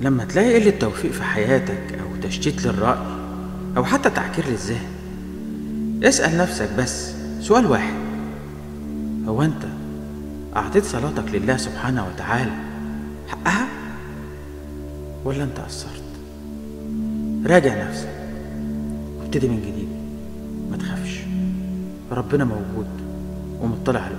لما تلاقي قلة توفيق في حياتك أو تشتيت للرأي أو حتى تعكير للذهن اسأل نفسك بس سؤال واحد. هو أنت أعطيت صلاتك لله سبحانه وتعالى حقها ولا أنت قصرت؟ راجع نفسك وابتدي من جديد ما تخافش. ربنا موجود ومطلع على